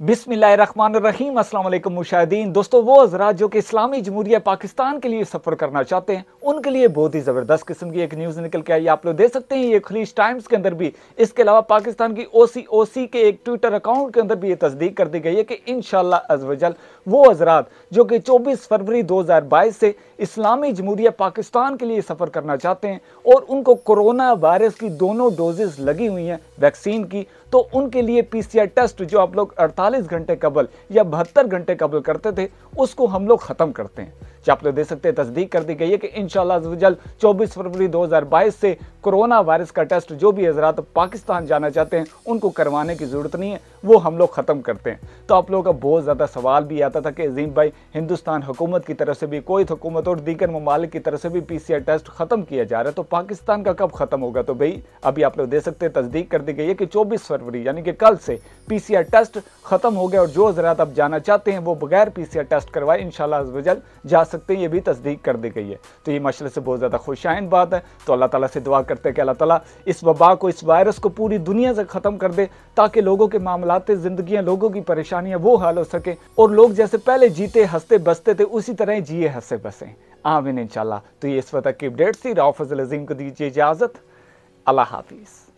अस्सलाम वालेकुम मुशाहिदीन। दोस्तों, वो हजरात जो कि इस्लामी जमहूरिया पाकिस्तान के लिए सफ़र करना चाहते हैं। उनके लिए बहुत ही ज़बरदस्त किस्म की एक न्यूज़ निकल के आई। आप लोग देख सकते हैं, ये खलीज टाइम्स के अंदर भी, इसके अलावा पाकिस्तान की ओ सी ओ सी के एक ट्विटर अकाउंट के अंदर भी ये तस्दीक कर दी गई है कि इन अजवजल, वो हजरात जो कि चौबीस फरवरी दो हज़ार बाईस से इस्लामी जमहूरिया पाकिस्तान के लिए सफ़र करना चाहते हैं और उनको कोरोना वायरस की दोनों डोजेज लगी हुई हैं वैक्सीन की तो उनके लिए पीसीआर टेस्ट जो आप लोग 48 घंटे कबल या बहत्तर घंटे कबल करते थे, उसको हम लोग ख़त्म करते हैं। आप लोग देख सकते हैं, तस्दीक कर दी गई है कि इन जल्द चौबीस फरवरी 2022 से कोरोना वायरस का टेस्ट जो भी हजरात पाकिस्तान जाना चाहते हैं, उनको करवाने की ज़रूरत नहीं है, वो हम लोग ख़त्म करते हैं। तो आप लोगों का बहुत ज़्यादा सवाल भी आता था कि अजीम भाई, हिंदुस्तान हुकूमत की तरफ़ से भी, कोई हुकूमत और दीगर ममालिक की तरफ़ से भी पी सी टेस्ट ख़त्म किया जा रहा है तो पाकिस्तान का कब ख़त्म होगा? तो भाई, अभी आप लोग दे सकते हैं, तस्दीक कर दी गई है कि चौबीस फरवरी, यानी कि कल से पीसीआर टेस्ट ख़त्म हो गया और जो हजरात अब जाना चाहते हैं, वो बगैर पीसीआर टेस्ट करवाए इन वजल जा सकते हैं, ये भी तस्दीक कर दी गई है। तो ये मसले से बहुत ज़्यादा खुशाइन बात है। तो अल्लाह ताला से दुआ करते हैं कि अल्लाह ताला इस वबा को, इस वायरस को पूरी दुनिया से ख़त्म कर दे, ताकि लोगों के मामलाते ज़िंदगियाँ, लोगों की परेशानियाँ वो हाल हो सकें। और लोग जैसे पहले जीते, हँसते, बसते थे, उसी तरह जिए, हंसे, बसें। आमिन इंशाल्लाह। तो ये इस वक्त की अपडेट्स थी। राव फजल अजीम को दीजिए इजाज़त। अल्लाह हाफिज़।